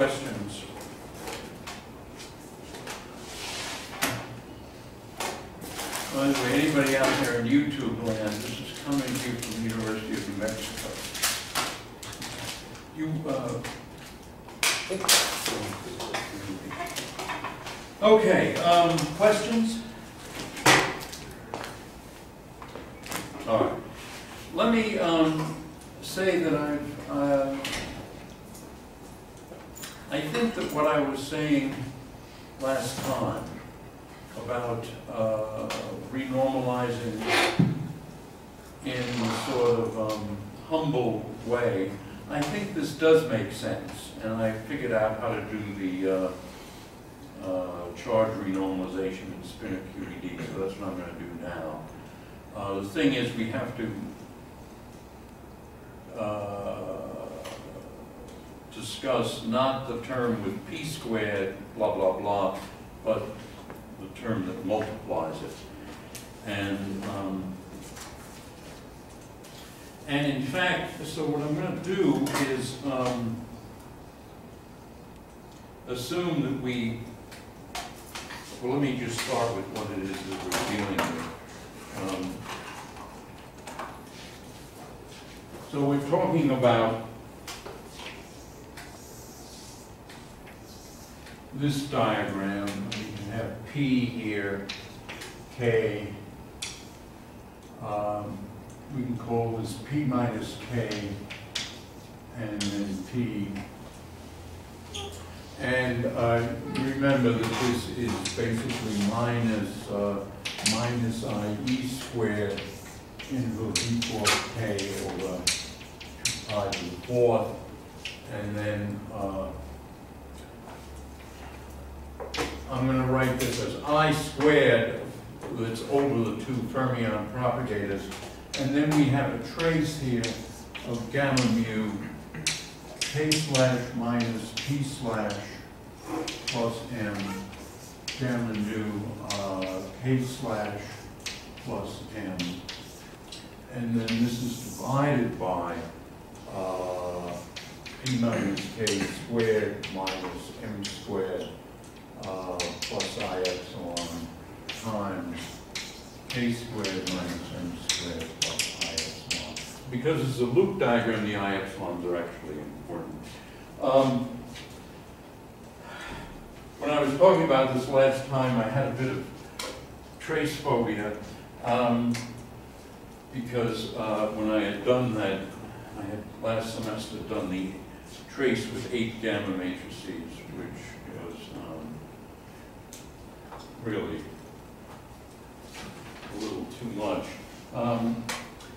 questions? By the way, anybody out there in YouTube land, this is coming to you from the University of New Mexico. You, uh, okay, um, questions? All right. Let me, um, say that I've, uh, I think that what I was saying last time about uh, renormalizing in a sort of um, humble way, I think this does make sense, and I figured out how to do the uh, uh, charge renormalization in Spinor QED, so that's what I'm going to do now. Uh, The thing is, we have to uh, discuss not the term with p squared, blah, blah, blah, but the term that multiplies it. And, um, and in fact, so what I'm going to do is um, assume that we, well, let me just start with what it is that we're dealing with. Um, So we're talking about this diagram, we can have P here, K. Um, we can call this P minus K, and then P. And uh, remember that this is basically minus, uh, minus I E squared into E fourth K over two pi to the fourth, and then, uh, I'm gonna write this as I squared, that's over the two fermion propagators, and then we have a trace here of gamma mu k slash minus p slash plus m gamma nu uh, k slash plus m. And then this is divided by uh, p minus k squared minus m squared uh, plus i epsilon times k squared minus m squared plus i epsilon. Because it's a loop diagram, the i epsilons are actually important. Um, when I was talking about this last time, I had a bit of trace phobia. Um, because uh, when I had done that, I had last semester done the trace with eight gamma matrices, which really a little too much. Um,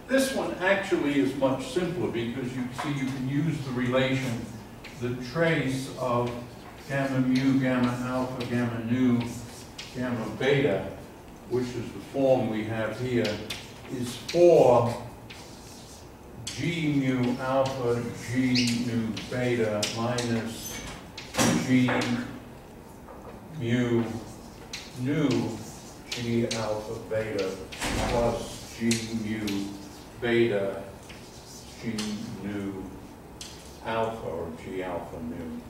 this one actually is much simpler because you see you can use the relation, the trace of gamma mu, gamma alpha, gamma nu, gamma beta, which is the form we have here, is 4 g mu alpha g mu beta minus g mu nu g alpha beta plus g mu beta g nu alpha or g alpha nu.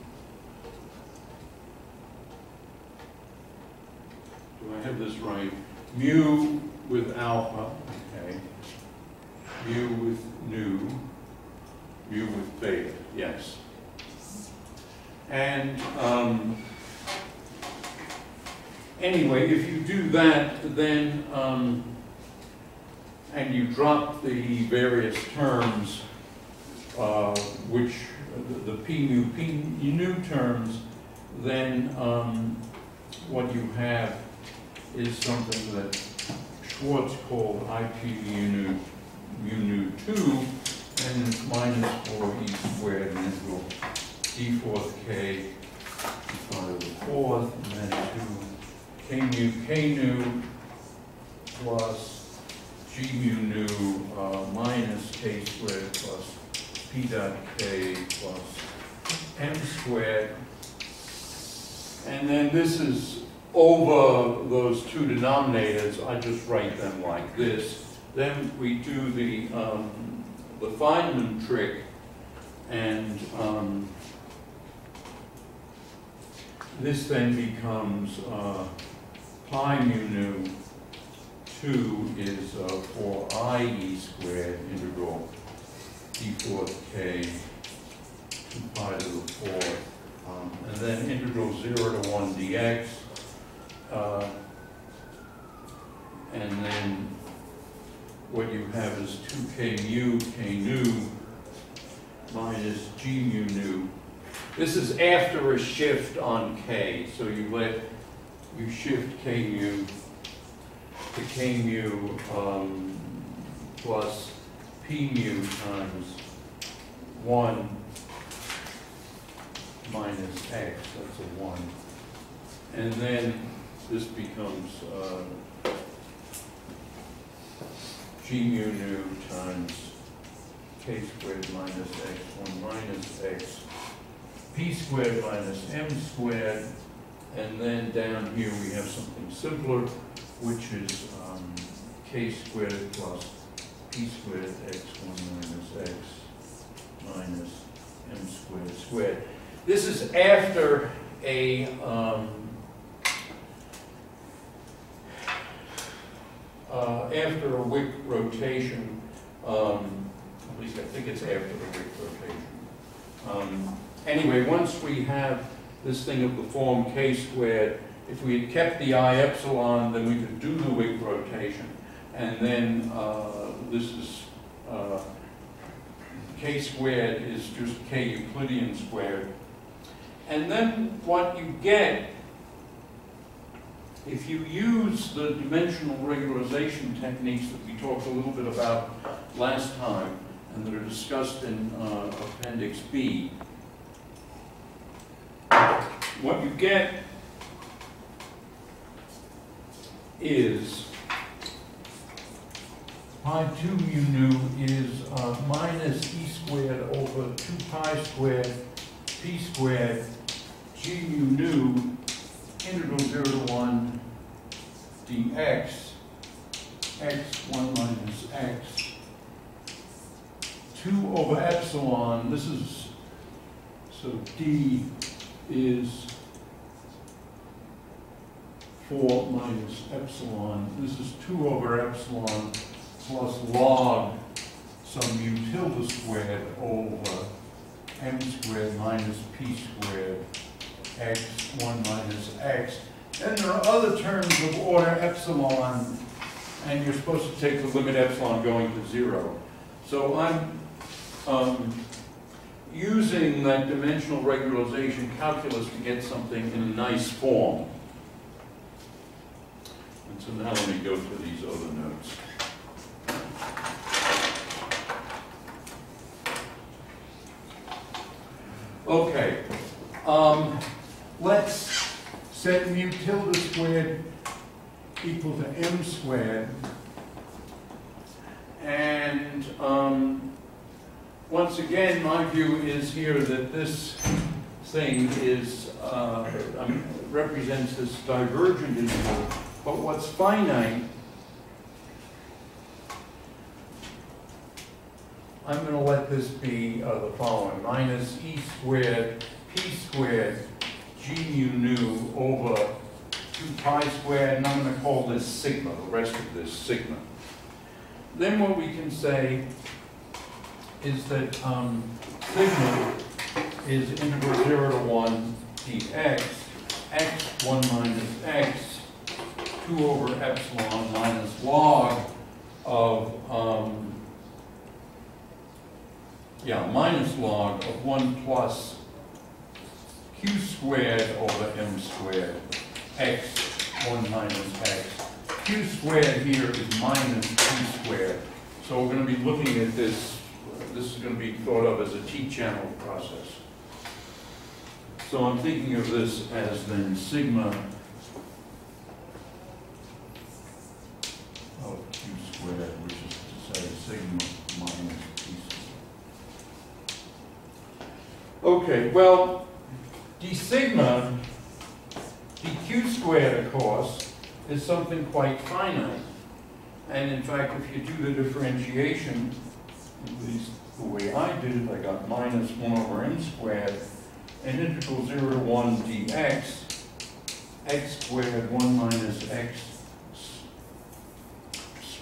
Do I have this right? Mu with alpha, okay. Mu with nu, mu with beta, yes. And um, anyway, if you do that, then, um, and you drop the various terms, uh, which, the, the p nu, p nu terms, then um, what you have is something that Schwartz called IP mu nu, mu nu 2, and minus 4 e squared and equal d fourth k divided to the fourth, and then 2 k mu k nu plus g mu nu uh, minus k squared plus p dot k plus m squared. And then this is over those two denominators, I just write them like this. Then we do the, um, the Feynman trick and um, this then becomes uh, pi mu nu 2 is uh, for i e squared integral d fourth k 2 pi to the fourth. Um, And then integral 0 to 1 dx. uh, And then what you have is 2k mu k nu minus g mu nu. This is after a shift on k, so you let, you shift k mu to k mu um, plus p mu times 1 minus x, that's a 1. And then this becomes uh, g mu nu times k squared minus x, 1 minus x, p squared minus m squared, and then down here we have something simpler, which is um, k squared plus p squared x, 1 minus x, minus m squared squared. This is after a, um, uh, after a wick rotation, um, at least I think it's after the wick rotation. Um, Anyway, once we have this thing of the form k squared, if we had kept the i epsilon, then we could do the wick rotation. And then uh, this is, uh, k squared is just k Euclidean squared. And then what you get, if you use the dimensional regularization techniques that we talked a little bit about last time, and that are discussed in uh, Appendix B, what you get is pi 2 mu nu is uh, minus e squared over 2 pi squared p squared g mu nu integral 0 to 1 dx x 1 minus x 2 over epsilon, this is, so d is 4 minus epsilon. This is 2 over epsilon plus log some mu tilde squared over m squared minus p squared x 1 minus x. Then there are other terms of order epsilon, and you're supposed to take the limit epsilon going to zero. So I'm um, using that dimensional regularization calculus to get something in a nice form. And so now let me go to these other notes. Okay, um, let's set mu tilde squared equal to m squared. And, um, once again, my view is here that this thing is, uh, um, represents this divergent interval, but what's finite, I'm going to let this be uh, the following, minus e squared, p squared, g mu nu over 2 pi squared, and I'm going to call this sigma, the rest of this sigma. Then what we can say is that um, sigma is integral 0 to 1 dx, x 1 minus x, 2 over epsilon minus log of, um, yeah, minus log of 1 plus q squared over m squared, x 1 minus x. q squared here is minus q squared. So we're going to be looking at this this is going to be thought of as a T-channel process. So I'm thinking of this as then sigma of q squared, which is to say sigma minus. Okay, well, d sigma, dq squared, of course, is something quite finite. And in fact, if you do the differentiation, at least the way I did it, I got minus 1 over m squared, and integral 0 to 1 dx x squared, one minus x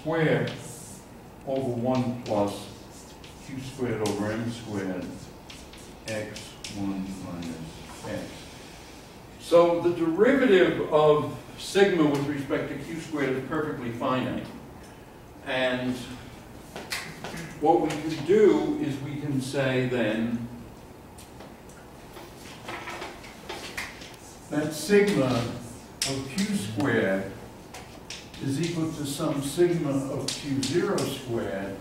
squared over one plus q squared over m squared, x one minus x. So the derivative of sigma with respect to q squared is perfectly finite. And what we can do is we can say then that sigma of q squared is equal to some sigma of q zero squared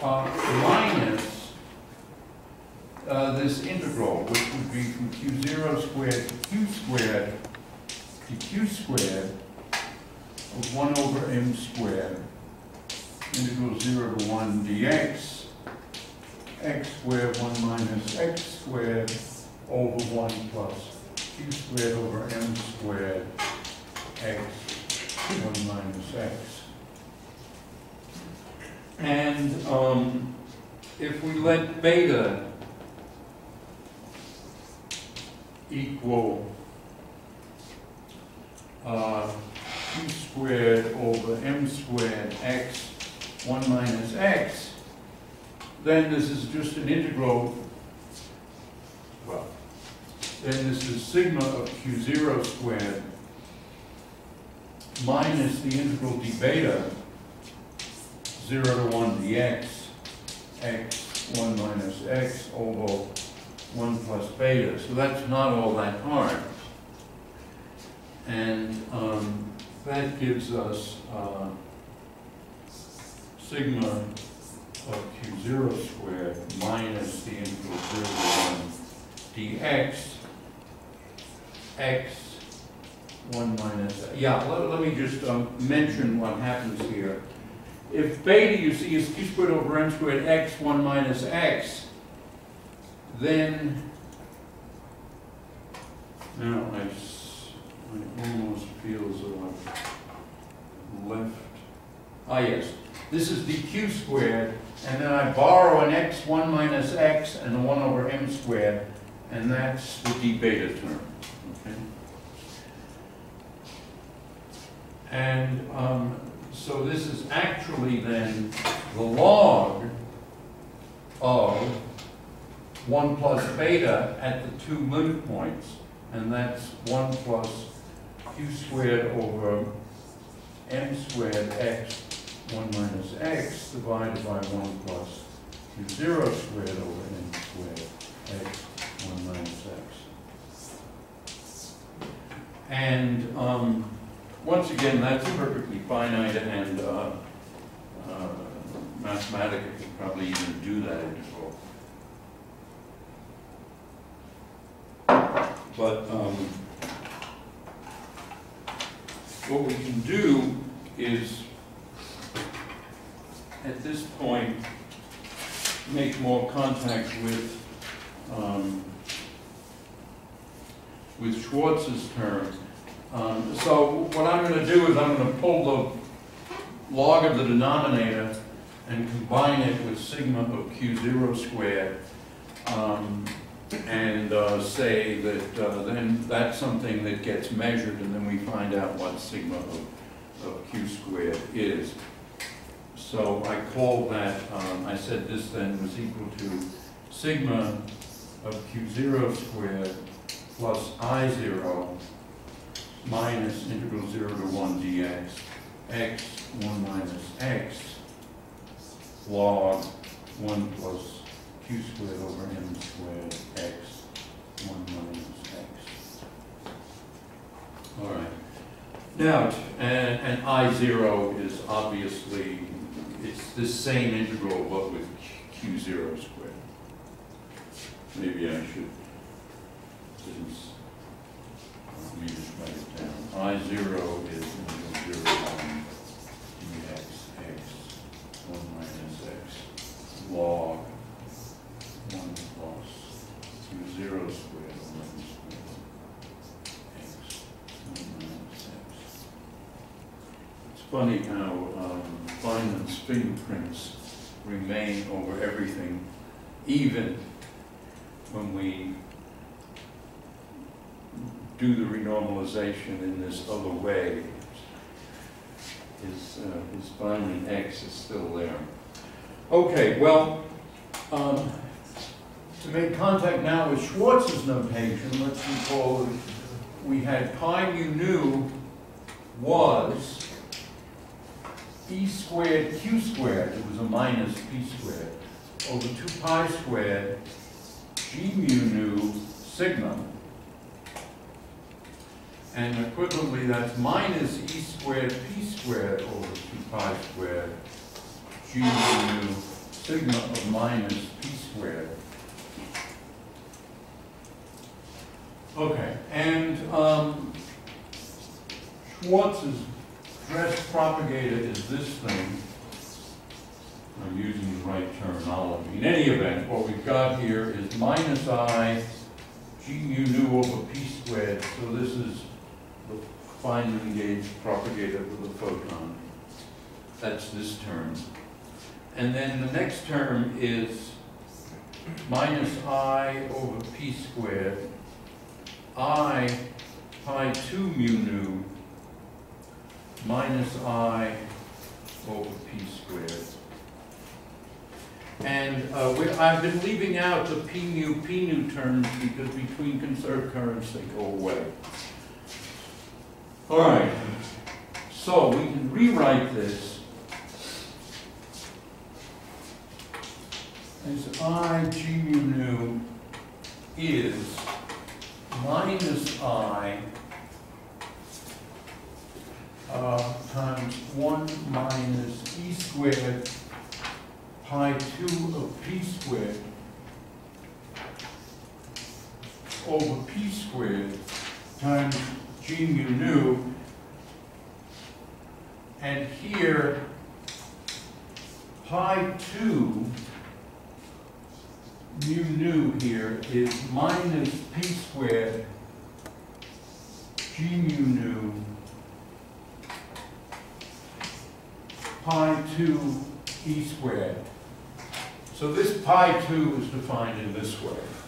uh, minus uh, this integral, which would be from q zero squared to q squared to q squared of one over m squared integral zero to one dx x squared one minus x squared over one plus q squared over m squared x one minus x. And um, if we let beta equal uh, q squared over m squared x 1 minus x, then this is just an integral, well, then this is sigma of q0 squared minus the integral d beta 0 to 1 dx x 1 minus x over 1 plus beta. So that's not all that hard. And um, that gives us uh, sigma of q0 squared minus the integral 0 to 1 dx x 1 minus, yeah, let, let me just um, mention what happens here. If beta, you see, is q squared over m squared x 1 minus x, then, now I almost feel as though I've left, ah, yes, this is dq squared, and then I borrow an x 1 minus x and a 1 over m squared, and that's the d beta term, okay? And um, so this is actually then the log of 1 plus beta at the two limit points, and that's 1 plus q squared over m squared x 1 minus x divided by 1 plus q0 squared over m squared x 1 minus x. And um, once again, that's perfectly finite and uh, uh, probably even do that integral. But um, what we can do is, at this point, make more contact with um, with Schwartz's term. Um, so what I'm going to do is I'm going to pull the log of the denominator and combine it with sigma of q0 squared um, and uh, say that uh, then that's something that gets measured and then we find out what sigma of, of q squared is. So I call that, um, I said this then was equal to sigma of q0 squared plus i0 minus integral 0 to 1 dx, x 1 minus x log 1 plus q squared over m squared x 1 minus x. All right. Now, and, and I0 is obviously, it's the same integral but with q0 squared. Maybe I should, down. I zero is integral zero one dx x one minus x log one plus q zero squared m squared x one minus x. It's funny how um, Feynman's fingerprints remain over everything, even when we do the renormalization in this other way. His, uh, his Feynman X is still there. Okay, well, um, to make contact now with Schwartz's notation, let's recall we had pi mu nu was e squared q squared, it was a minus p squared, over 2 pi squared g mu nu sigma. And equivalently, that's minus e squared p squared over 2 pi squared g mu sigma of minus p squared. Okay, and um, Schwartz's dress propagator is this thing. I'm using the right terminology. In any event, what we've got here is minus i g mu nu over p squared. So this is the Feynman gauge propagator with a photon. That's this term. And then the next term is minus i over p squared, i pi 2 mu nu minus i over p squared. And uh, I've been leaving out the p mu p nu terms because between conserved currents they go away. All right, so we can rewrite this. As i g mu nu is minus i uh, times 1 minus e squared pi 2 of p squared over p squared times g mu nu. And here, pi 2 mu nu here is minus p squared g mu nu pi 2 e squared. So this pi 2 is defined in this way.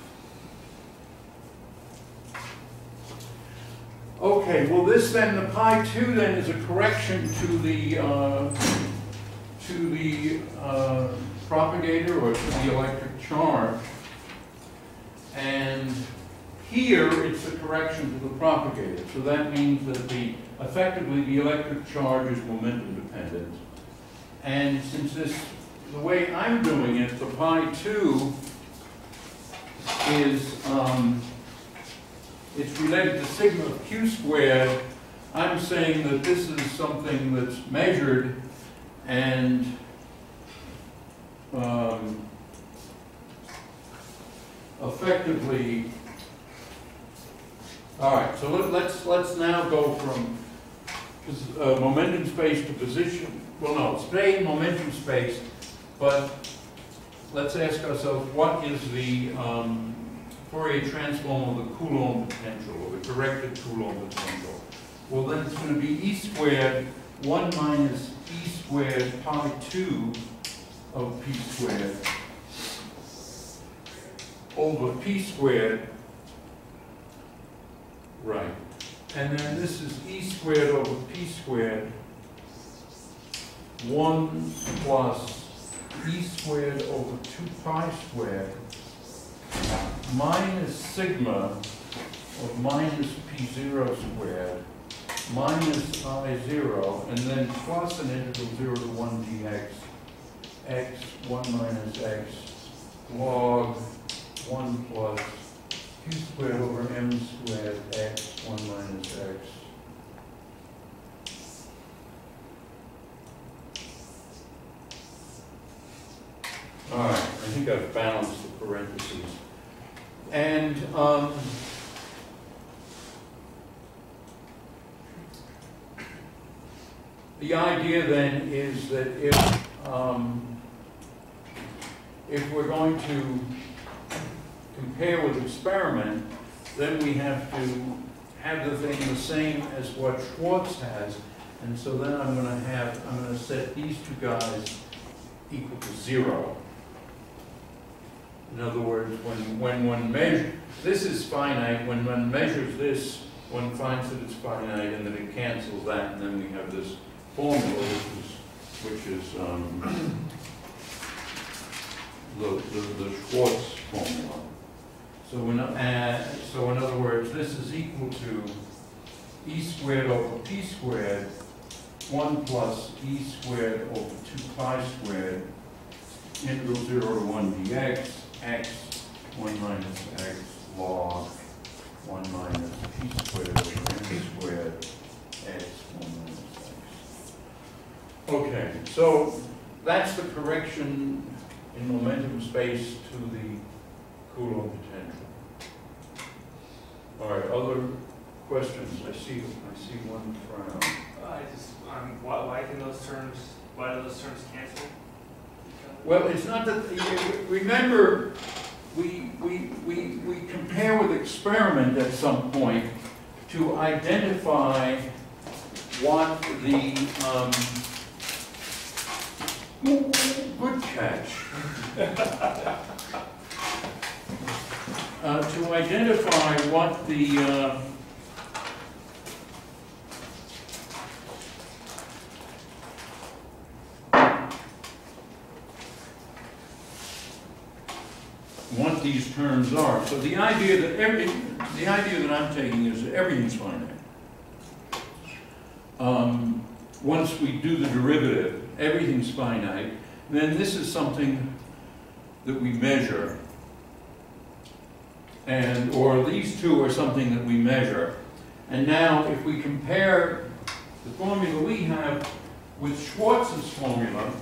Okay, well this then, the pi 2 then is a correction to the, uh, to the uh, propagator or to the electric charge. And here it's a correction to the propagator. So that means that the, effectively the electric charge is momentum dependent. And since this, the way I'm doing it, the pi 2 is, um, it's related to sigma q squared. I'm saying that this is something that's measured and um, effectively, all right, so let, let's, let's now go from uh, momentum space to position, well, no, stay momentum space, but let's ask ourselves, what is the um, Fourier transform of the Coulomb potential, or the corrected Coulomb potential? Well, then it's going to be E squared, 1 minus E squared pi 2 of P squared over P squared, right. And then this is E squared over P squared 1 plus e squared over 2 pi squared minus sigma of minus p0 squared minus i0 and then plus an integral 0 to 1 dx x 1 minus x log 1 plus q squared over m squared x 1 minus x All right, I think I've balanced the parentheses. And um, the idea then is that if um, if we're going to compare with experiment, then we have to have the thing the same as what Schwartz has. And so then I'm going to have, I'm going to set these two guys equal to zero. In other words, when, when one measures, this is finite, when one measures this one finds that it's finite and that it cancels that, and then we have this formula, which is, which is, um, the, the, the Schwartz formula. So in, uh, so in other words, this is equal to e squared over p squared, one plus e squared over two pi squared, integral zero to one dx, x, one minus x log, one minus p squared over m squared, x, one minus x. Okay, so that's the correction in momentum space to the Coulomb potential. All right, other questions? I see, I see one frown. I just, um, why, why can those terms, why do those terms cancel? Well, it's not that, remember, we, we, we, we compare with experiment at some point to identify what the, um, good catch. Uh, to identify what the, uh, what these terms are. So the idea that every, the idea that I'm taking is that everything's finite. Um, once we do the derivative, everything's finite. Then this is something that we measure. And, or these two are something that we measure. And now if we compare the formula we have with Schwartz's formula,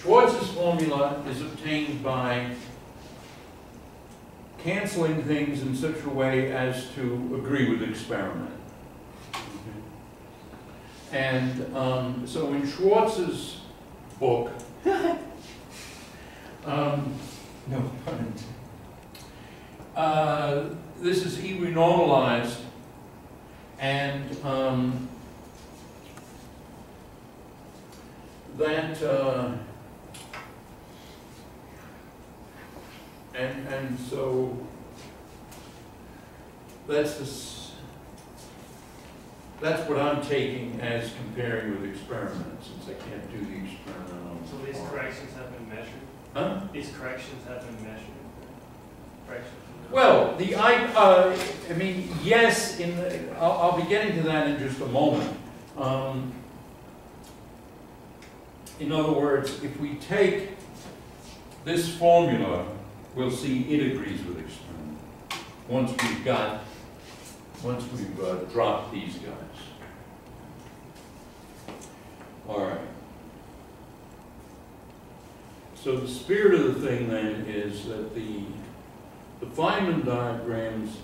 Schwartz's formula is obtained by canceling things in such a way as to agree with the experiment. And um, so in Schwartz's book, um, no pun uh, this is E renormalized, and um, that uh, And, and so, that's this, that's what I'm taking as comparing with experiments, since I can't do the experiment on. So these corrections have been measured? Huh? These corrections have been measured? Corrections? Well, the, I, uh, I mean, yes, in the, I'll, I'll be getting to that in just a moment. Um, in other words, if we take this formula, we'll see it agrees with experiment. Once we've got, once we've uh, dropped these guys. All right. So the spirit of the thing then is that the, the Feynman diagrams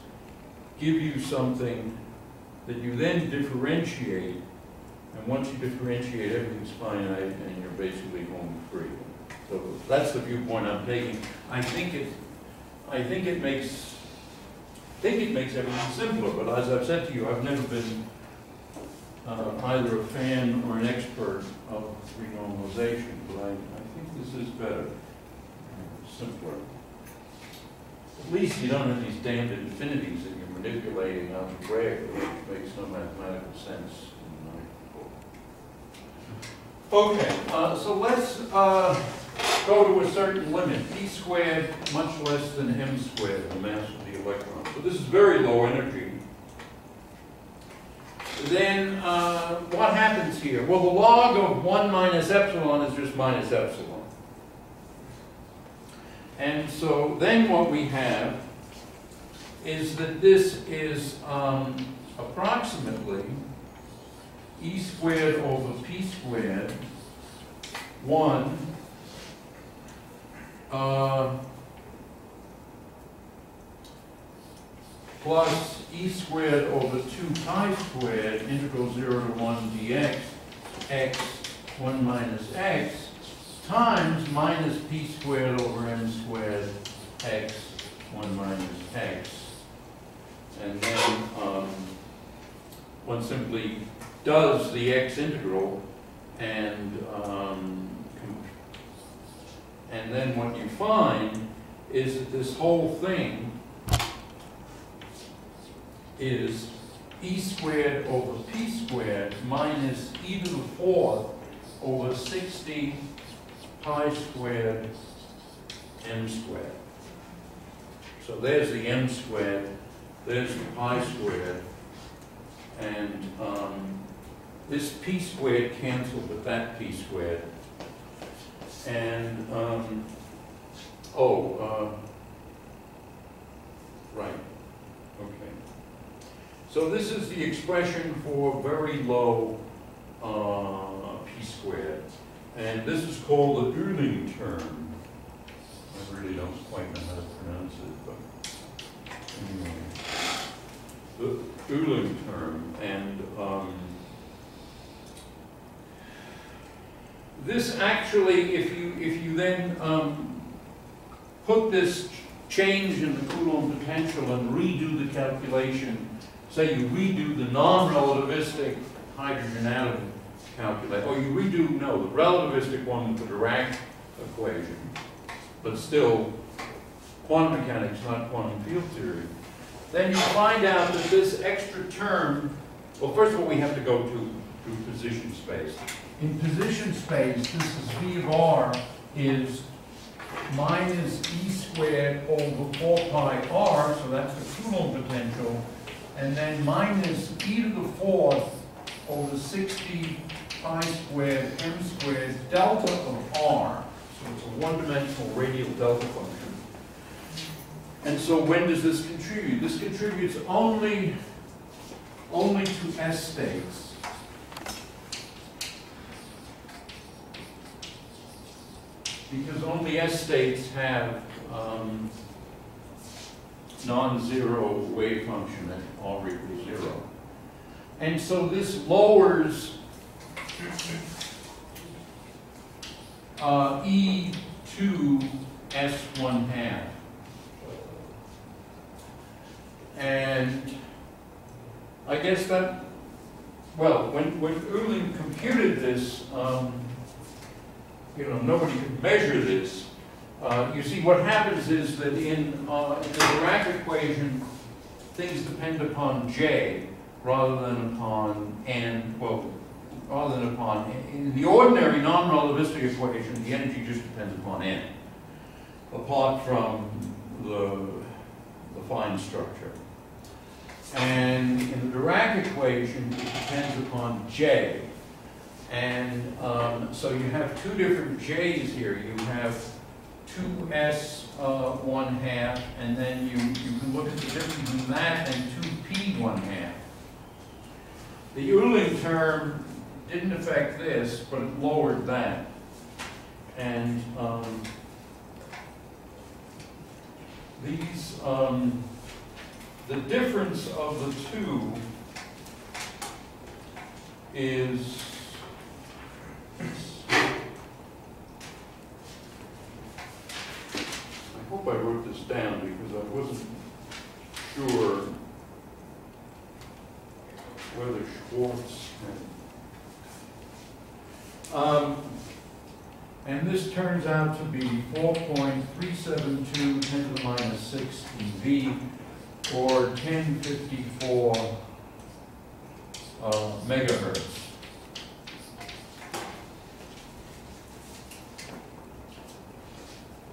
give you something that you then differentiate, and once you differentiate, everything's finite, and you're basically home free. So that's the viewpoint I'm taking. I think it, I think it makes, I think it makes everything simpler, but as I've said to you, I've never been uh, either a fan or an expert of renormalization, but I, I think this is better, simpler. At least you don't have these damned infinities that you're manipulating algebraically, which makes no mathematical sense. Okay, uh, so let's, uh, go to a certain limit, p squared much less than m squared, the mass of the electron. So this is very low energy. Then uh, what happens here? Well, the log of 1 minus epsilon is just minus epsilon. And so then what we have is that this is um, approximately e squared over p squared 1 uh, plus e squared over 2 pi squared integral 0 to 1 dx x 1 minus x times minus p squared over m squared x 1 minus x. And then um, one simply does the x integral and um, and then what you find is that this whole thing is E squared over P squared minus E to the fourth over sixty pi squared M squared. So there's the M squared, there's the pi squared, and, um, this P squared canceled with that P squared. And, um, oh, uh, right, okay. So this is the expression for very low, uh, P squared. And this is called the Uehling term. I really don't quite know how to pronounce it, but anyway. The Uehling term, and, um, this actually, if you, if you then, um, put this change in the Coulomb potential and redo the calculation, say you redo the non-relativistic hydrogen atom calculate, or you redo, no, the relativistic one with the Dirac equation, but still quantum mechanics, not quantum field theory, then you find out that this extra term, well, first of all, we have to go to, to position space. In position space, this is V of R is minus E squared over four pi R, so that's the Coulomb potential, and then minus E to the fourth over sixty pi squared M squared delta of R. So it's a one-dimensional radial delta function. And so when does this contribute? This contributes only, only to S states. Because only S states have um, non-zero wave function at R equals zero. And so this lowers uh, E to S one half. And I guess that, well, when, when Uehling computed this, um, you know, nobody could measure this. Uh, you see, what happens is that in, uh, in the Dirac equation, things depend upon J rather than upon N, well, rather than upon, in the ordinary non-relativistic equation, the energy just depends upon N, apart from the, the fine structure. And in the Dirac equation, it depends upon J. And um, so you have two different J's here. You have 2s uh, 1 half, and then you, you can look at the difference between that and 2p 1 half. The Uehling term didn't affect this, but it lowered that. And um, these, um, the difference of the two is I hope I wrote this down because I wasn't sure whether Schwartz had. Um, and this turns out to be four point three seven two ten to the minus six eV, or ten fifty-four uh, megahertz.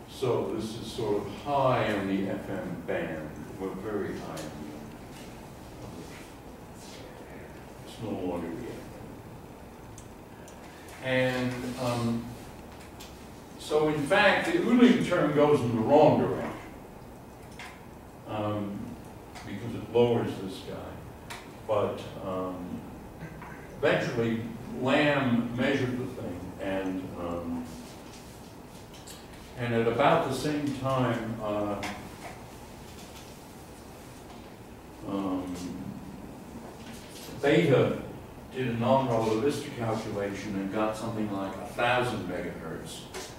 So this is sort of high in the FM band, we're very high in the. FM. Band. It's no longer the FM. And, um, so in fact, the Uehling term goes in the wrong direction. Um, because it lowers this guy. But, um, eventually Lamb measured the thing and, um, and at about the same time, uh, um, Bethe did a non-relativistic calculation and got something like a thousand megahertz.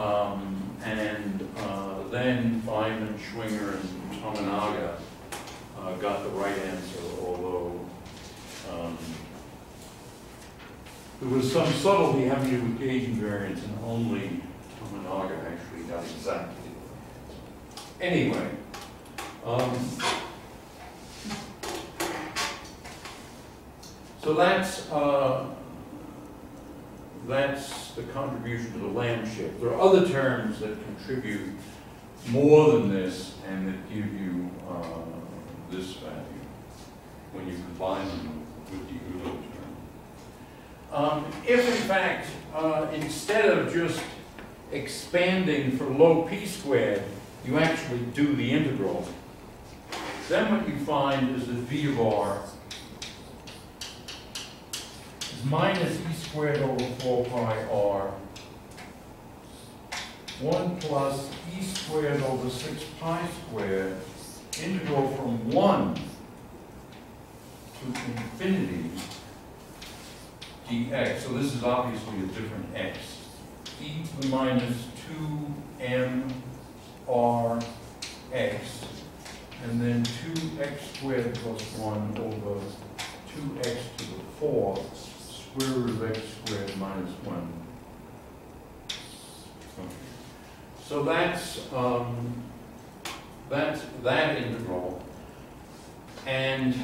Um, and uh, then Feynman, Schwinger, and Tomonaga uh, got the right answer, although um, there was some subtlety having to do with gauge invariance, and only Tomonaga actually got exactly. Anyway, um, So that's, uh, that's the contribution to the Lamb shift. There are other terms that contribute more than this and that give you uh, this value when you combine them with the Euler term. Um, If in fact, uh, instead of just expanding for low p squared, you actually do the integral, then what you find is that v of r is minus squared over four pi r, one plus e squared over six pi squared, integral from one to infinity dx. So this is obviously a different x. e to the minus two m r x, and then two x squared plus one over two x to the fourth, square root of x squared minus one. So that's, um, that's that integral. And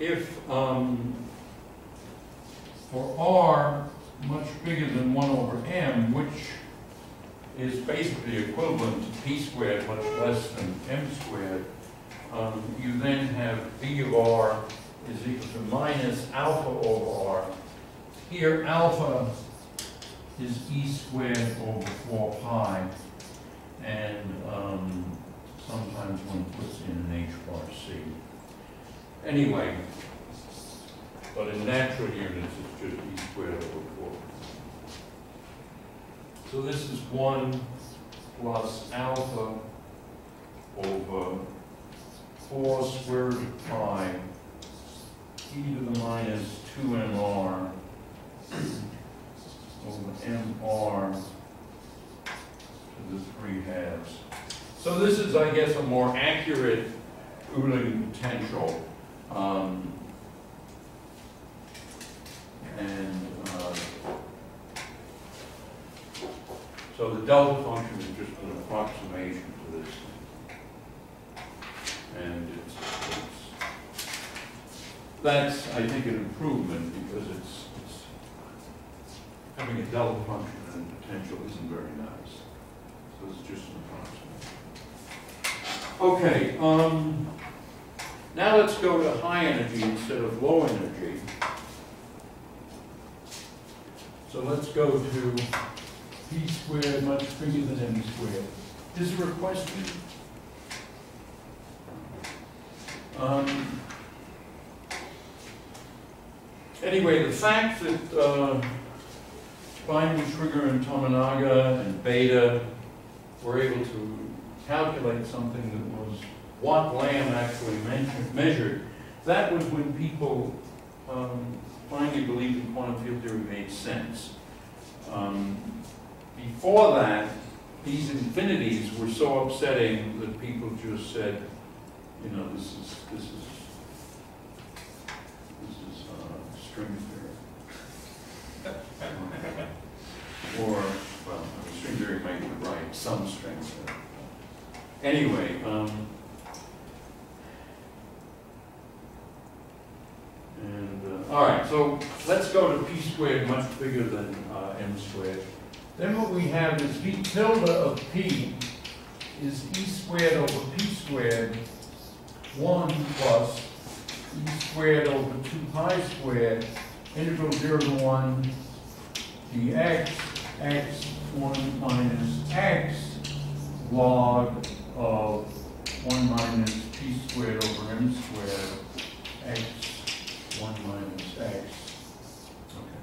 if, um, for r much bigger than one over m, which is basically equivalent to p squared, much less than m squared, um, you then have v of r is equal to minus alpha over r. Here, alpha is e squared over four pi, and um, sometimes one puts in an h bar c. Anyway, but in natural units, it's just e squared over four. So this is one plus alpha over four squared root of pi e to the minus 2mr over mr to the three halves. So this is, I guess, a more accurate Uehling potential. Um, and uh, so the delta function is just an approximation to this thing. And it's, it's, that's, I think, an improvement because it's, it's, having a delta function and potential isn't very nice. So it's just an approximation. Okay, um, now let's go to high energy instead of low energy. So let's go to p squared much bigger than m squared. Is there a question? Um, Anyway, the fact that uh, Feynman, Schwinger, and Tomonaga, and Bethe were able to calculate something that was what Lamb actually measured, that was when people um, finally believed in quantum field theory made sense. Um, before that, these infinities were so upsetting that people just said, you know, this is, this is, this is uh, string theory. Or, well, I mean, string theory might be right, some string theory. Anyway, um, and, uh, all right, so let's go to p squared much bigger than uh, m squared. Then what we have is v tilde of p is e squared over p squared, one plus e squared over two pi squared, integral zero to one dx, x one minus x log of one minus p squared over m squared, x one minus x. Okay.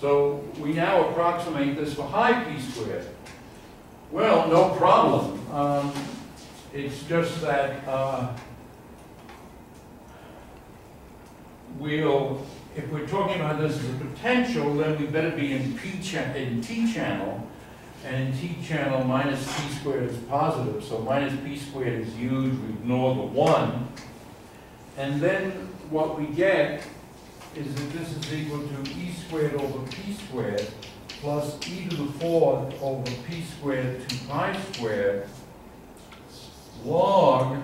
So we now approximate this for high p squared. Well, no problem. Um, it's just that uh, we'll, if we're talking about this as a potential, then we better be in p in t channel, and in t channel minus p squared is positive, so minus p squared is used. We ignore the one, and then what we get is that this is equal to e squared over p squared plus e to the fourth over p squared to pi squared log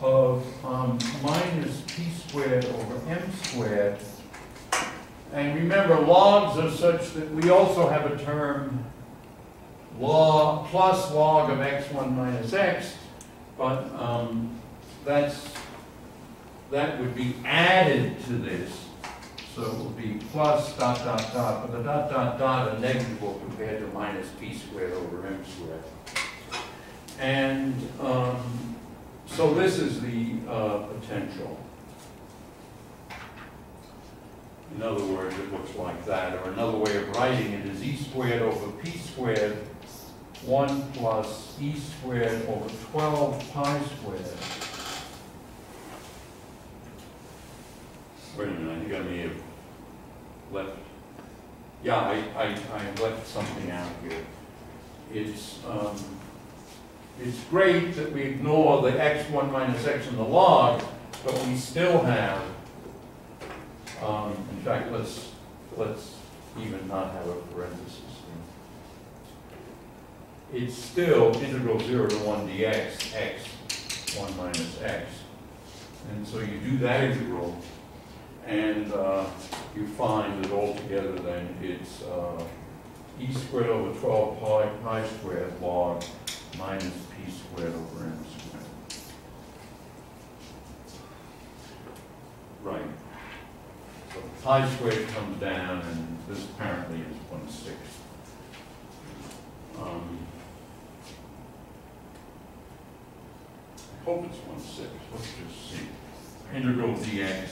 of um, minus p squared over m squared. And remember, logs are such that we also have a term log, plus log of x1 minus x, but um, that's, that would be added to this. So it will be plus dot dot dot, but the dot dot dot are negligible compared to minus p squared over m squared. And um, so this is the uh, potential. In other words, it looks like that, or another way of writing it is e squared over p squared, 1 plus e squared over 12 pi squared. Wait a minute, I think I may have left, yeah, I, I, I left something out here. It's, um, it's great that we ignore the x1 minus x in the log, but we still have, um, in fact, let's, let's even not have a parenthesis. It's still integral 0 to 1 dx, x, 1 minus x. And so you do that integral, and uh, you find that altogether then it's uh, e squared over 12 pi, pi squared log minus over squared. Right. So pi squared comes down, and this apparently is one sixth. Um, I hope it's one sixth. Let's just see. Integral dx.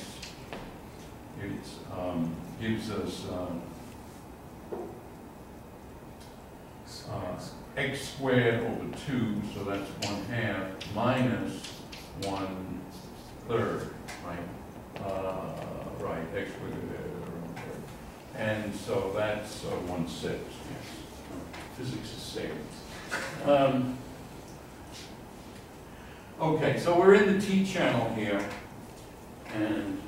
It um, gives us um, uh, x squared over 2, so that's 1 half, minus 1 third, right? Uh, Right, x squared, one third. And so that's uh, 1 sixth, yes. Physics is safe. Um, Okay, so we're in the T channel here, and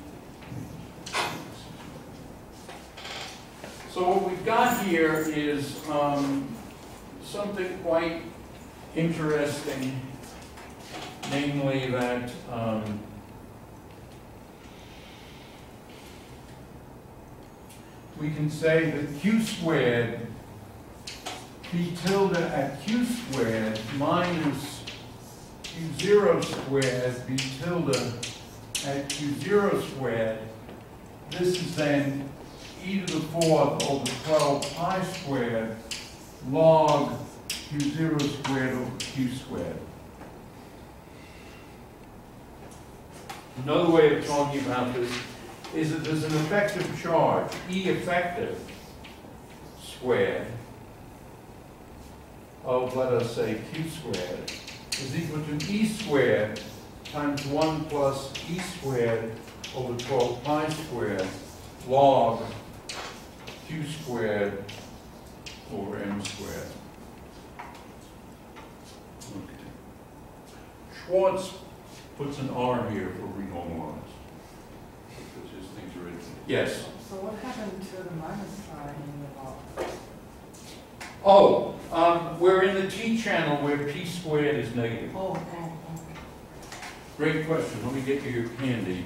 so what we've got here is um, something quite interesting, namely that um, we can say that q squared p tilde at q squared minus q zero squared b tilde at q zero squared. This is then e to the fourth over 12 pi squared log q zero squared over q squared. Another way of talking about this is that there's an effective charge, E effective squared of, let us say, q squared is equal to E squared times 1 plus E squared over 12 pi squared log q squared over m squared. Okay. Schwartz puts an R here for renormalize. Because his things are in. Yes. So what happened to the minus sign in the log? Oh, um, we're in the T channel where P squared is negative. Oh, oh. Great question. Let me get you your candy.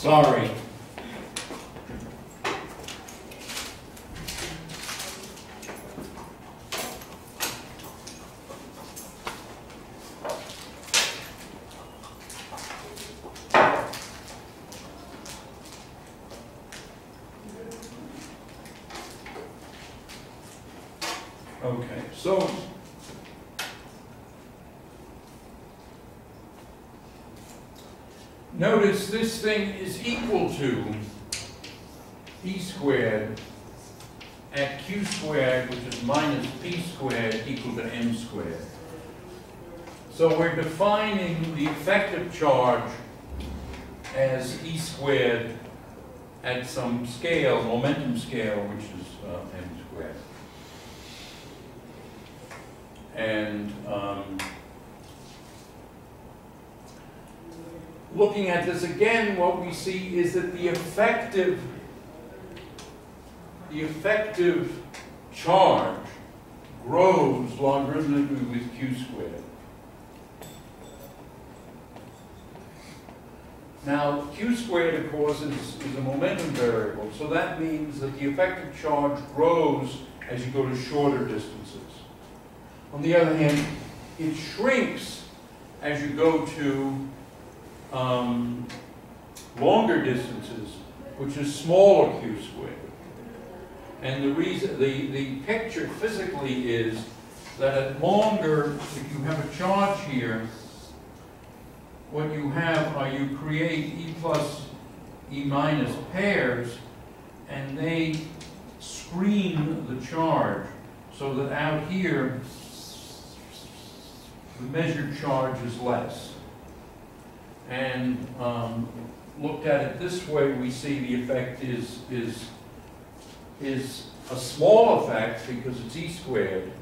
Sorry. Okay, so. Notice this thing is equal to e squared at q squared, which is minus p squared equal to m squared. So we're defining the effective charge as e squared at some scale, momentum scale, which is uh, m squared. And um, looking at this again, what we see is that the effective, the effective charge grows logarithmically with q squared. Now, q squared, of course, is, is a momentum variable, so that means that the effective charge grows as you go to shorter distances. On the other hand, it shrinks as you go to um, longer distances, which is smaller q squared. And the reason, the, the picture physically is that at longer, if you have a charge here, what you have are you create E plus E minus pairs, and they screen the charge so that out here, the measured charge is less. And um, looked at it this way, we see the effect is, is, is a small effect because it's e squared,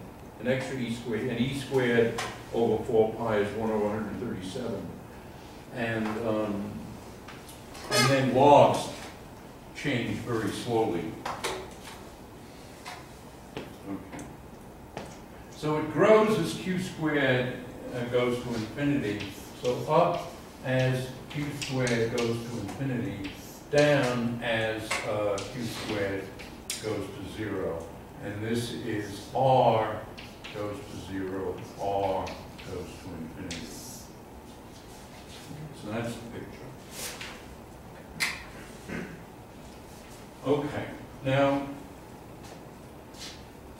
an extra e squared, and e squared over 4 pi is 1 over 137. And, um, and then logs change very slowly. So it grows as q squared uh, goes to infinity. So up as q squared goes to infinity, down as uh, q squared goes to zero. And this is r goes to zero, r goes to infinity. So that's the picture. Okay, now,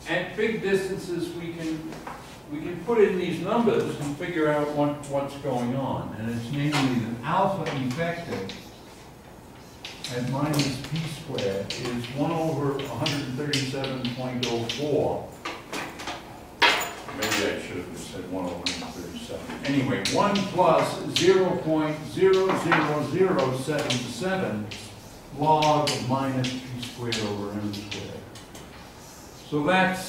at big distances, we can, we can put in these numbers and figure out what, what's going on. And it's namely that alpha effective at minus p squared is one over hundred and thirty-seven point oh four. Maybe I should have said one over hundred and thirty-seven. Anyway, one plus zero point zero zero zero seven seven log of minus p squared over m squared. So that's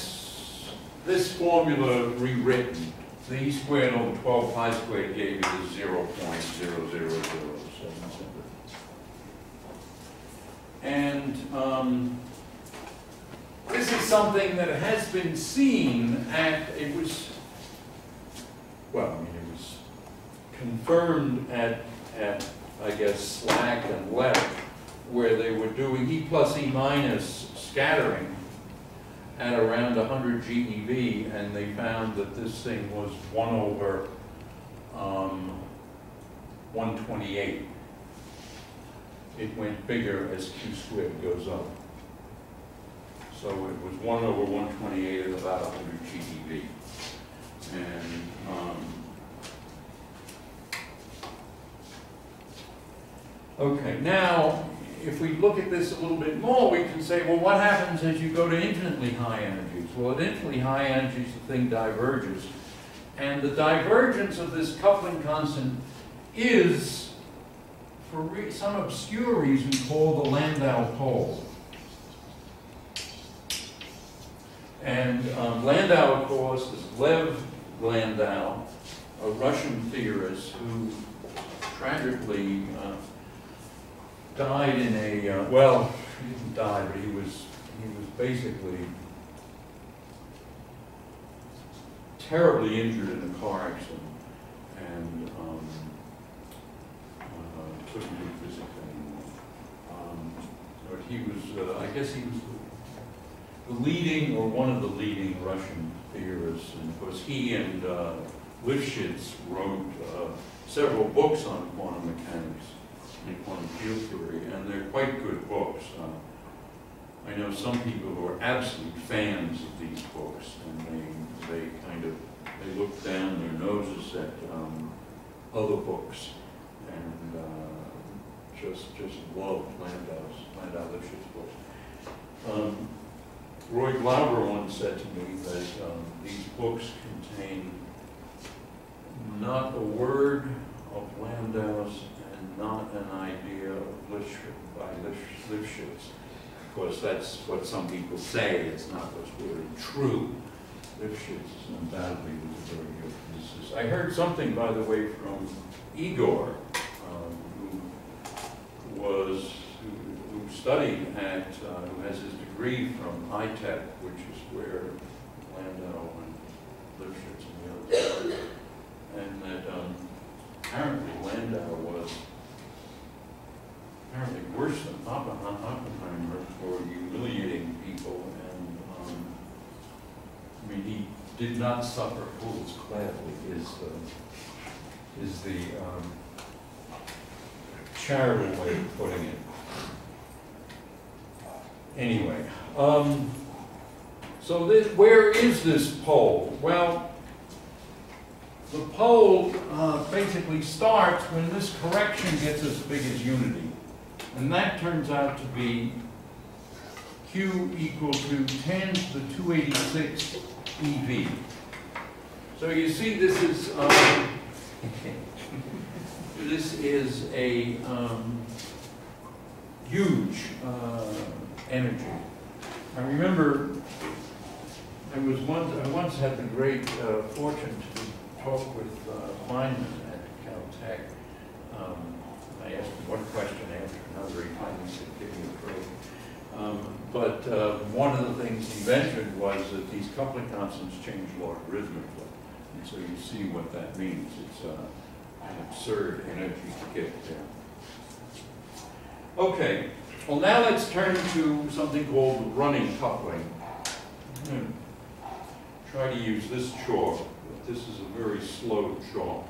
this formula rewritten. The e squared over twelve pi squared gave you the zero point zero zero zero seven seven. And um, this is something that has been seen at, it was, well, I mean, it was confirmed at, at, I guess, SLAC and LEP, where they were doing E plus E minus scattering at around 100 GeV, and they found that this thing was 1 over um, 128 it went bigger as q squared goes up. So it was one over one twenty-eight at about hundred GeV. And, um, okay, now, if we look at this a little bit more, we can say, well, what happens as you go to infinitely high energies? Well, at infinitely high energies, the thing diverges. And the divergence of this coupling constant is for some obscure reason called the Landau pole. And um, Landau, of course, is Lev Landau, a Russian theorist who tragically uh, died in a, uh, well, he didn't die, but he was, he was basically terribly injured in a car accident. And um, uh, couldn't do physics anymore. Um, But he was, uh, I guess he was the- leading, or one of the leading Russian theorists. And of course, he and uh, Lifshitz wrote uh, several books on quantum mechanics and quantum field theory, and they're quite good books. Uh, I know some people who are absolute fans of these books, and they, they kind of, they look down their noses at um, other books and uh, just, just loved Landau's, Landau Lifshitz books. Um, Roy Glauber once said to me that um, these books contain not a word of Landau's and not an idea of Lifshitz, by Lifshitz. Of course, that's what some people say. It's not what's really true. Lifshitz is undoubtedly was a very good physicist. I heard something, by the way, from Igor, um, who was who, who studied at, uh, who has his degree from ITEC, which is where Landau and Lifshitz and the others and that um, apparently Landau was apparently worse than Oppen- Oppenheimer for humiliating people and, um, I mean, he did not suffer fools gladly is, uh, is the um, charitable way of putting it. Anyway, um, so this, where is this pole? Well, the pole, uh, basically starts when this correction gets as big as unity. And that turns out to be Q equal to ten to the two eighty-six EV. So you see, this is, um, this is a, um, huge, uh, energy. I remember, I was once, I once had the great uh, fortune to talk with uh, Feynman at Caltech. Um, I asked one question after another, he finally said, give me a break. Um, But uh, one of the things he mentioned was that these coupling constants change logarithmically. And so you see what that means. It's uh, an absurd energy to get there. Okay, well now let's turn to something called running coupling. Hmm. Try to use this chalk, but this is a very slow chalk.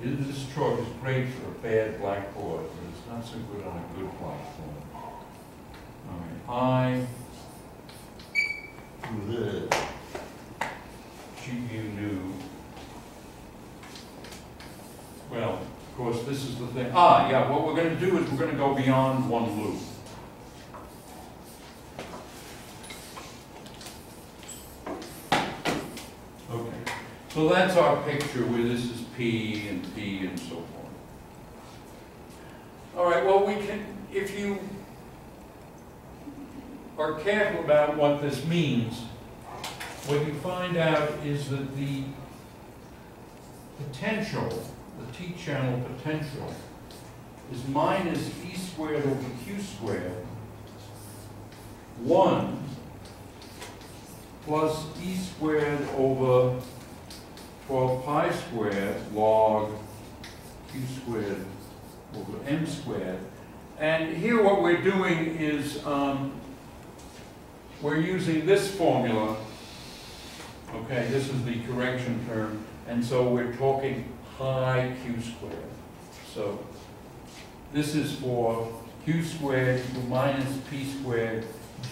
This chalk is great for a bad blackboard, but it's not so good on a good blackboard. All right, I, bleh, GU new. Well, of course, this is the thing, ah, yeah, what we're gonna do is we're gonna go beyond one loop. Okay, so that's our picture where this is P and P and so forth. All right, well, we can, if you are careful about what this means, what you find out is that the potential, the T-channel potential, is minus E squared over Q squared, one plus E squared over twelve pi squared log Q squared over M squared. And here what we're doing is, um, we're using this formula. Okay, this is the correction term, and so we're talking high Q squared. So this is for Q squared equal minus P squared,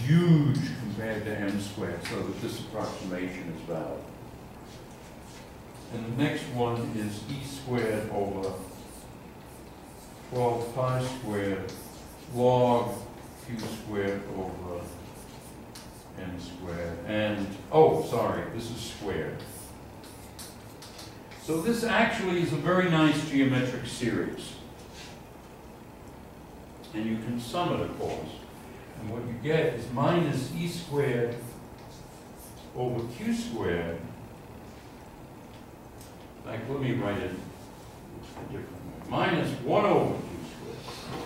huge compared to M squared, so that this approximation is valid. And the next one is E squared over twelve pi squared log Q squared over M squared, and, oh, sorry, this is squared. So this actually is a very nice geometric series. And you can sum it, of course. And what you get is minus E squared over Q squared. Like, let me write it a different way. Minus one over Q squared.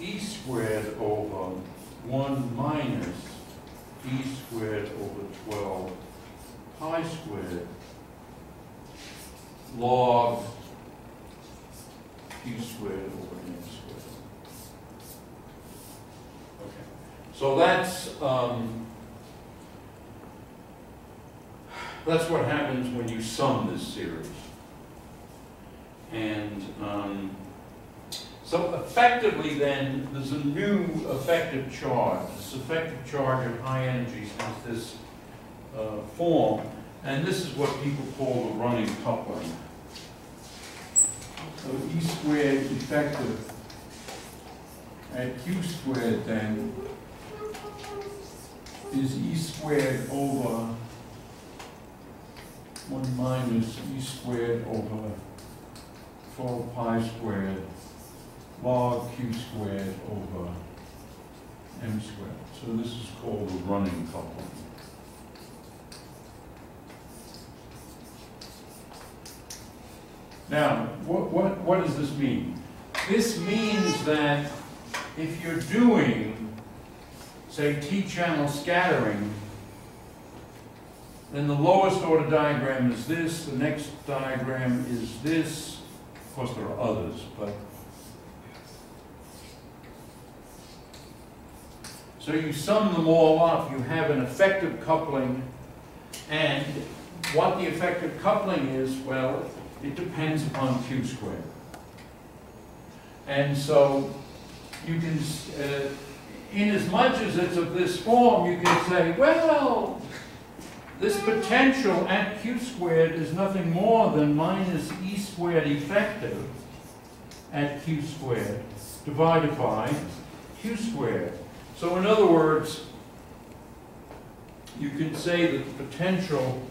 E squared over one minus E squared over twelve pi squared log Q squared over M squared. Okay, so that's, um, that's what happens when you sum this series. And, um, so effectively then, there's a new effective charge. This effective charge at high energies has this uh, form, and this is what people call the running coupling. So E squared effective at Q squared then is E squared over one minus E squared over 4 pi squared log Q squared over M squared. So this is called the running coupling. Now, what, what, what does this mean? This means that if you're doing, say, T-channel scattering, then the lowest order diagram is this, the next diagram is this. Of course, there are others, but. So you sum them all up, you have an effective coupling, and what the effective coupling is, well, it depends upon Q squared. And so you can, uh, in as much as it's of this form, you can say, well, this potential at Q squared is nothing more than minus E squared effective at Q squared divided by Q squared. So in other words, you can say that the potential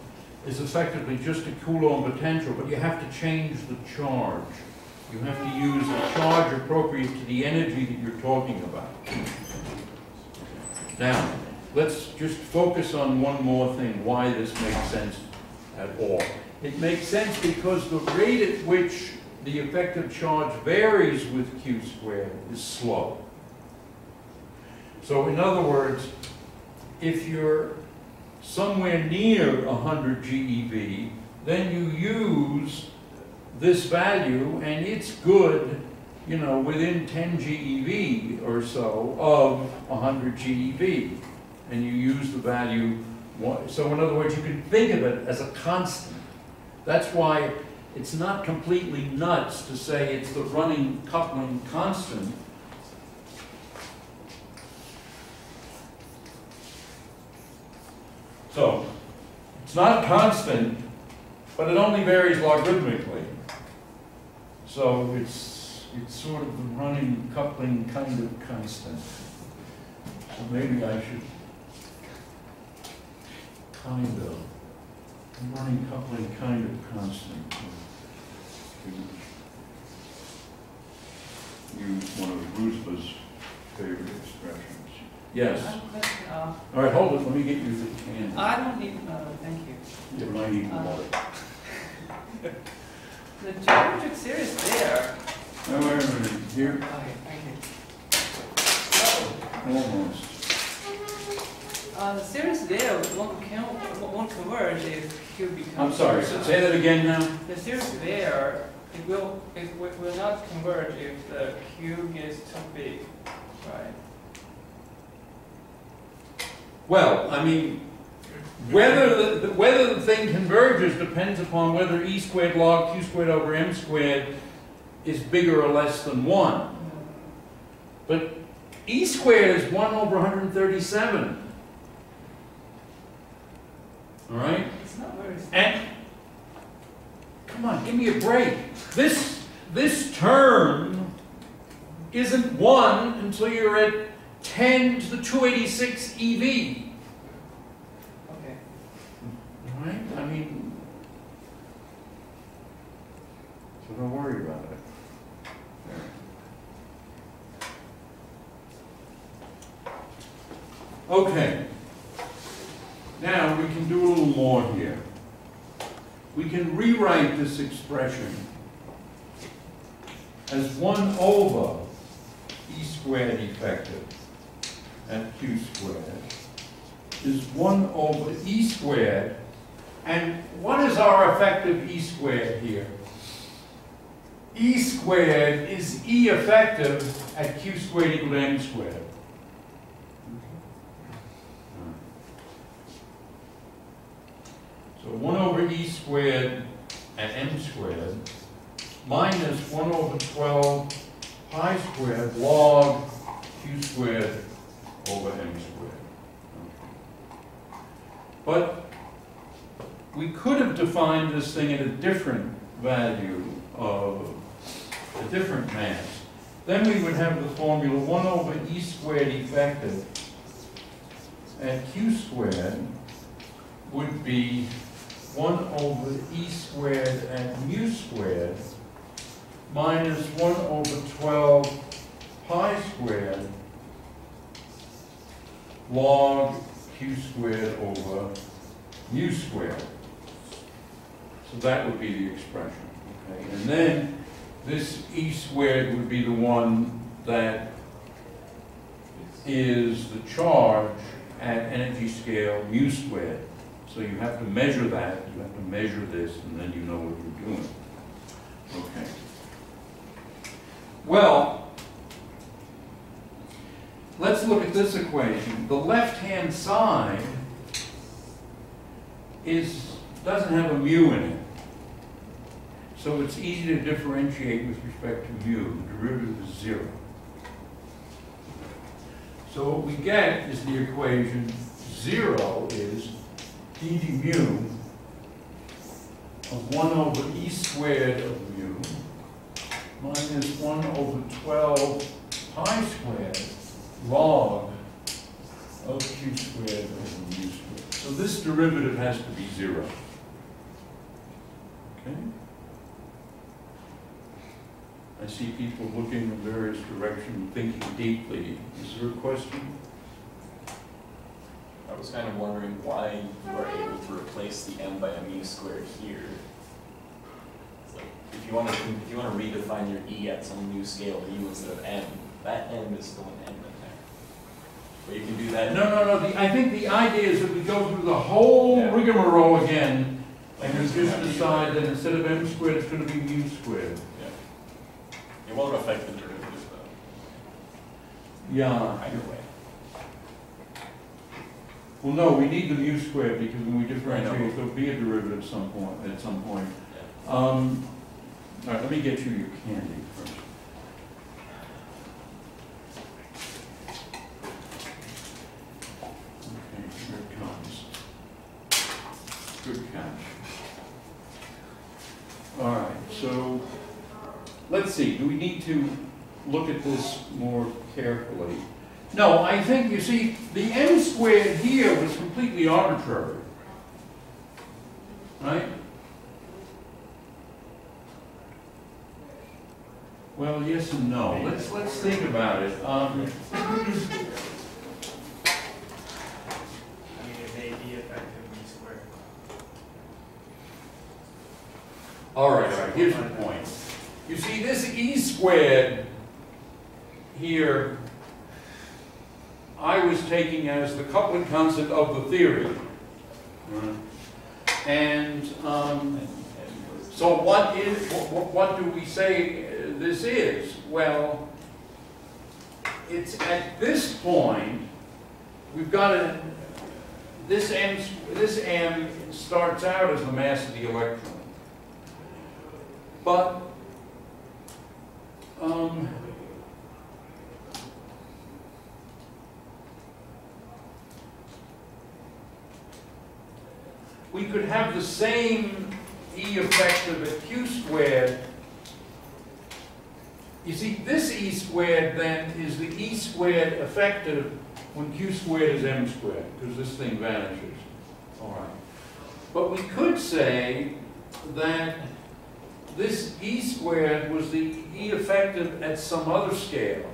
is effectively just a Coulomb potential, but you have to change the charge. You have to use a charge appropriate to the energy that you're talking about. Now, let's just focus on one more thing, why this makes sense at all. It makes sense because the rate at which the effective charge varies with Q squared is slow. So in other words, if you're somewhere near 100 GeV, then you use this value and it's good, you know, within 10 GeV or so of 100 GeV. And you use the value, so in other words, you can think of it as a constant. That's why it's not completely nuts to say it's the running coupling constant. So, it's not constant, but it only varies logarithmically. So it's, it's sort of the running coupling kind of constant. So maybe I should kind of, running coupling kind of constant. Use one of Rusba's favorite expressions. Yes. I have a question, uh, All right, hold it, let me get you the can. I don't need, uh, thank you. But I need water. The geometric series there. Now, wait a minute, here, Okay, thank you. almost. Uh, the series there won't count, won't converge if Q becomes. I'm sorry, so say that again now? The series there, it will, it will will not converge if the Q gets too big, right? Well, I mean, whether the, whether the thing converges depends upon whether e squared log q squared over m squared is bigger or less than one. But e squared is one over 137. All right? It's not very. And, come on, give me a break. This, this term isn't one until you're at 10 to the 286 EV. Okay. All right? I mean, so don't worry about it. Okay. Now, we can do a little more here. We can rewrite this expression as 1 over e squared effective at q squared is 1 over e squared. And what is our effective e squared here? e squared is e effective at q squared equal to m squared. So 1 over e squared at m squared minus 1 over 12 pi squared log q squared over m squared. But we could have defined this thing at a different value of a different mass. Then we would have the formula 1 over e squared effective at q squared would be 1 over e squared at mu squared minus 1 over 12 pi squared log q squared over mu squared. So that would be the expression, okay? And then this E squared would be the one that is the charge at energy scale mu squared. So you have to measure that, you have to measure this, and then you know what you're doing. Okay. Well, let's look at this equation. The left-hand side is, doesn't have a mu in it. So it's easy to differentiate with respect to mu. The derivative is zero. So what we get is the equation zero is d d mu of one over e squared of mu minus one over twelve pi squared log of q squared over mu squared. So this derivative has to be zero. Okay? I see people looking in various directions, thinking deeply. Is there a question? I was kind of wondering why you are able to replace the m by a mu squared here. It's like, if you want to, if you want to redefine your e at some new scale, u instead of m, that m is still an m in there. But you can do that. No, no, no, the, I think the idea is that we go through the whole Yeah. rigmarole again, and we just to decide that. instead of m squared, it's gonna be mu squared. Yeah. It won't affect the derivative though, Yeah. either way. Well, no, we need the mu squared, because when we differentiate, there'll be a derivative at some point, at some point. Um, all right, let me get you your candy first. Okay, here it comes. Good catch. All right, so, let's see, do we need to look at this more carefully? No, I think, you see, the m squared here was completely arbitrary. Right? Well, yes and no. Let's, let's think about it. Um, I mean, it may be effective mu squared. all right, all right, here's the point. You see, this e squared here, taking as the coupling constant of the theory. And, um, And, was- So what is, what, what do we say this is? Well, it's at this point, we've got a, this M, this M starts out as the mass of the electron. But, um, we could have the same E effective at Q squared. You see, this E squared then is the E squared effective when Q squared is M squared, because this thing vanishes. All right. But we could say that this E squared was the E effective at some other scale,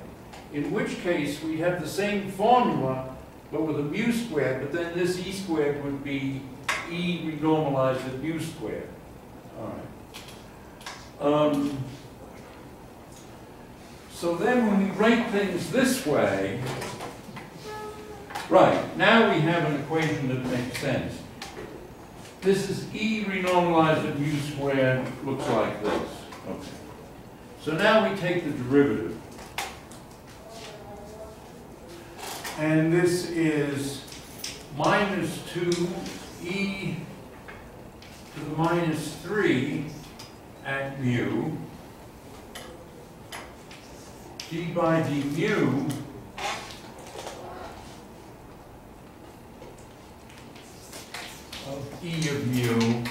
in which case we have the same formula, but with a mu squared, but then this E squared would be E renormalized at mu squared. All right. Um, so then when we write things this way, right, now we have an equation that makes sense. This is E renormalized at mu squared, looks like this. Okay. So now we take the derivative. And this is minus two E to the minus three at mu. D by d mu of E of mu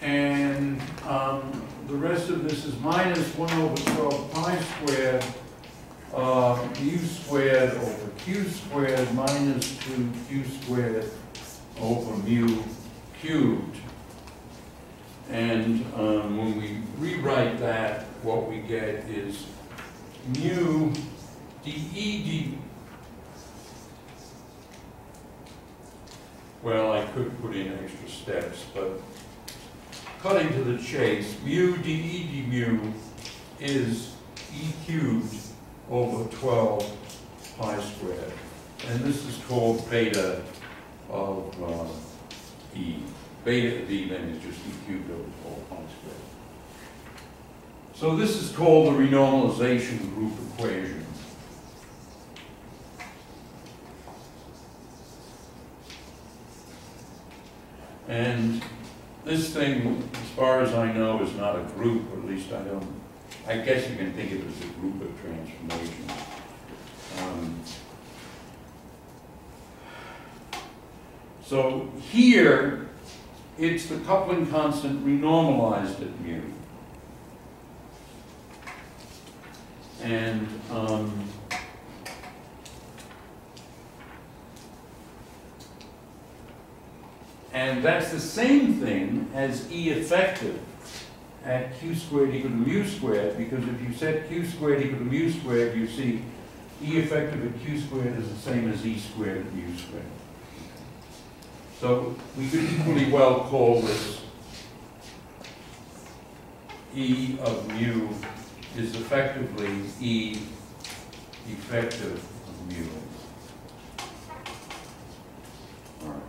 and um, the rest of this is minus one over twelve pi squared uh, u squared over q squared minus two q squared over mu cubed. And um, when we rewrite that, what we get is mu d e d well, I could put in extra steps, but cutting to the chase, mu dE d mu is E cubed over twelve pi squared. And this is called beta of uh, E. Beta of E then is just E cubed over twelve pi squared. So this is called the renormalization group equation. And this thing, as far as I know, is not a group, or at least I don't, I guess you can think of it as a group of transformations. Um, So here, it's the coupling constant renormalized at mu. And, um, and that's the same thing as E effective at q squared equal to mu squared, because if you set q squared equal to mu squared, you see E effective at q squared is the same as E squared at mu squared. So we could equally well call this E of mu is effectively E effective of mu. All right.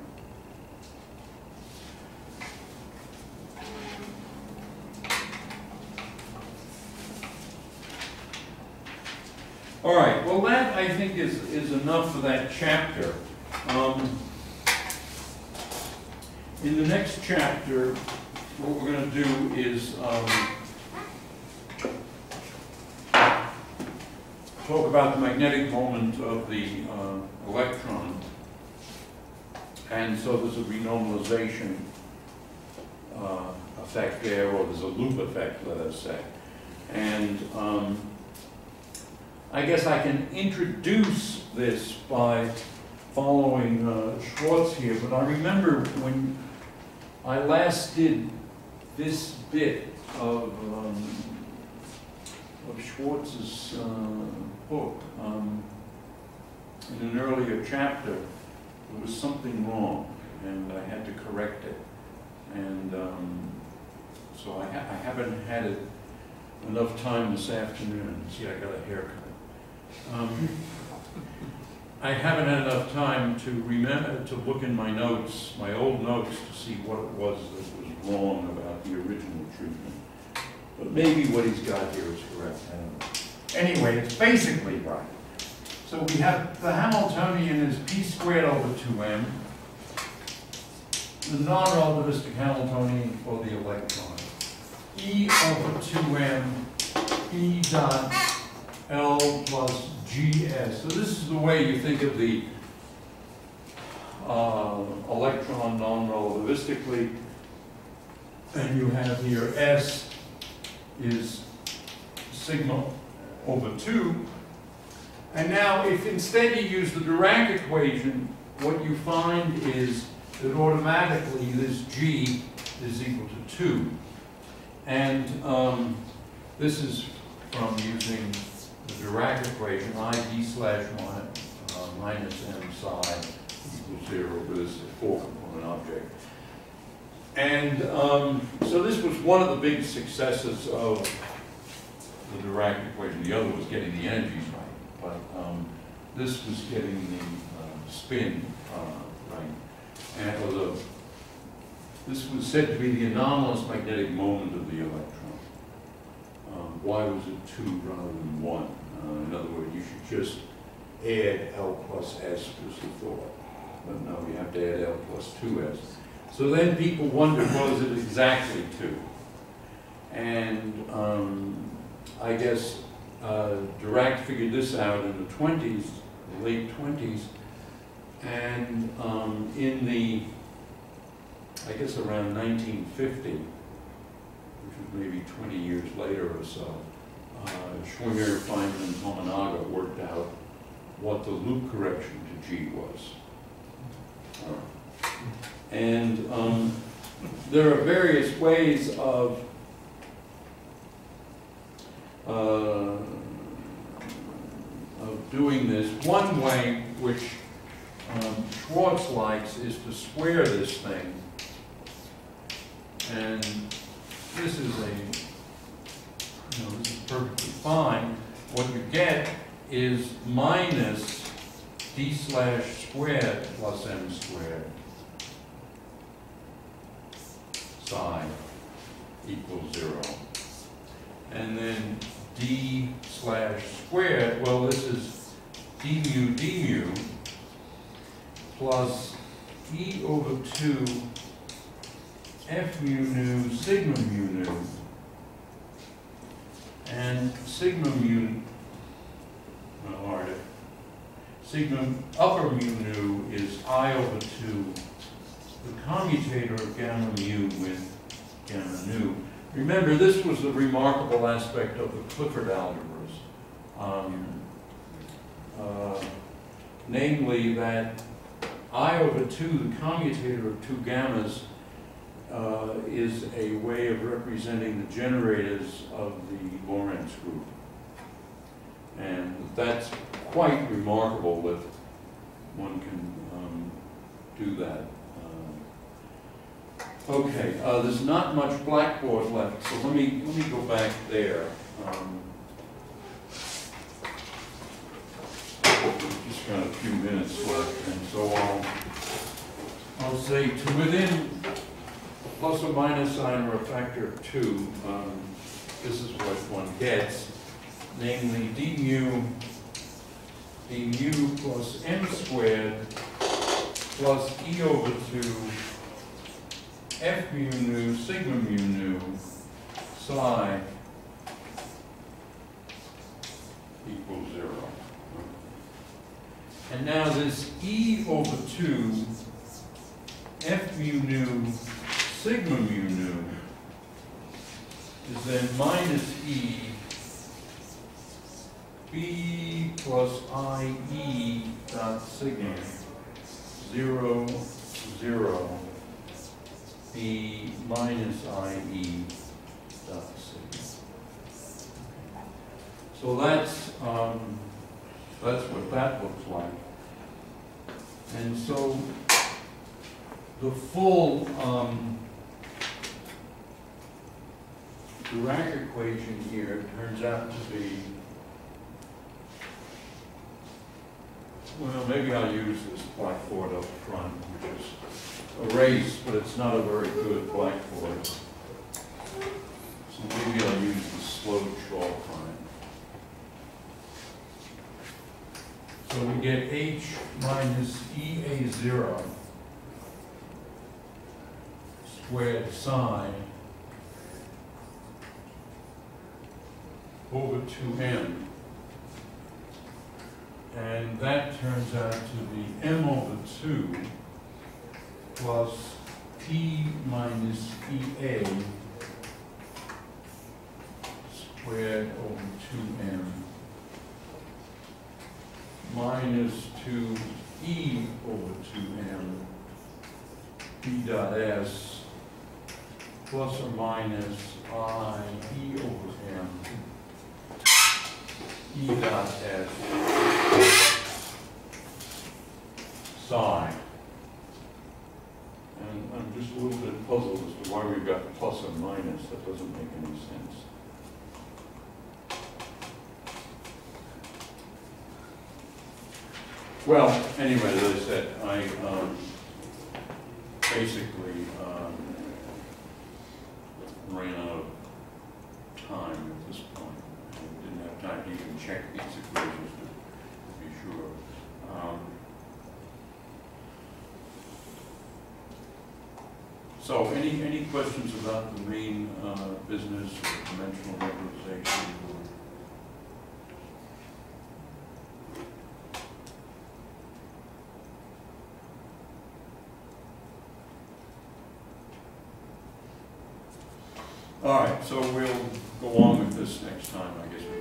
All right, well, that, I think, is, is enough for that chapter. Um, in the next chapter, what we're gonna do is, um, talk about the magnetic moment of the, uh, electron. And so there's a renormalization, uh, effect there, or there's a loop effect, let us say. And, um, I guess I can introduce this by following uh, Schwartz here, but I remember when I last did this bit of, um, of Schwartz's uh, book, um, in an earlier chapter, there was something wrong, and I had to correct it. And um, so I, ha- I haven't had it enough time this afternoon. See, I got a haircut. I haven't had enough time to remember, to look in my notes, my old notes, to see what it was that was wrong about the original treatment. But maybe what he's got here is correct. Anyway, it's basically right. So we have the Hamiltonian is p squared over two m. The non-relativistic Hamiltonian for the electron. E over two m, E dot L plus GS. So this is the way you think of the uh, electron non-relativistically. And you have here S is sigma over 2. And now if instead you use the Dirac equation, what you find is that automatically this G is equal to 2. And um, this is from using the Dirac equation, I d slash one, uh, minus m psi equals zero for this four component object. And um, so this was one of the big successes of the Dirac equation. The other was getting the energies right, but um, this was getting the uh, spin uh, right. And the, this was said to be the anomalous magnetic moment of the electron. Um, why was it two rather than one? Uh, in other words, you should just add L plus S was the thought. But no, you have to add L plus two S. So then people wondered, was it exactly two? And um, I guess uh, Dirac figured this out in the 20s, the late 20s, and um, in the, I guess around 1950, which was maybe 20 years later or so, uh, Schwinger, Feynman, and Tomonaga worked out what the loop correction to G was. And um, there are various ways of uh, of doing this. One way, which um, Schwartz likes is to square this thing. And this is a, you know, this is perfectly fine. What you get is minus d slash squared plus m squared psi equals zero. And then d slash squared, well, this is d mu d mu plus e over two f mu nu sigma mu nu. And sigma mu, well, all right, sigma upper mu nu is i over two, the commutator of gamma mu with gamma nu. Remember, this was the remarkable aspect of the Clifford algebras. Um, uh, namely that I over two, the commutator of two gammas, uh, is a way of representing the generators of the Lorentz group. And that's quite remarkable that one can um, do that. Uh, Okay, uh, there's not much blackboard left, so let me, let me go back there. Um, Just got a few minutes left, and so I'll, I'll say to within plus or minus sign or a factor of two, um, this is what one gets, namely d mu, d mu plus m squared plus e over two f mu nu sigma mu nu psi equals zero. And now this e over two f mu nu sigma mu nu is then minus e b plus i e dot sigma zero zero b minus i e dot sigma. So that's, um, that's what that looks like. And so the full, um, Dirac equation here turns out to be, well, maybe I'll use this blackboard up front, which is erased, but it's not a very good blackboard. So maybe I'll use the slow chalk it. So we get H minus EA zero squared sine over two M. And that turns out to be M over two plus P minus EA squared over two M minus two E over two M B dot S plus or minus I E over M E dot S psi. And I'm just a little bit puzzled as to why we've got plus and minus, that doesn't make any sense. Well, anyway, as I said, I, um, basically, um, ran out of time at this point. Even check these equations to to be sure. Um, So, any, any questions about the main, uh, business or dimensional regularization All right, so we'll go on with this next time, I guess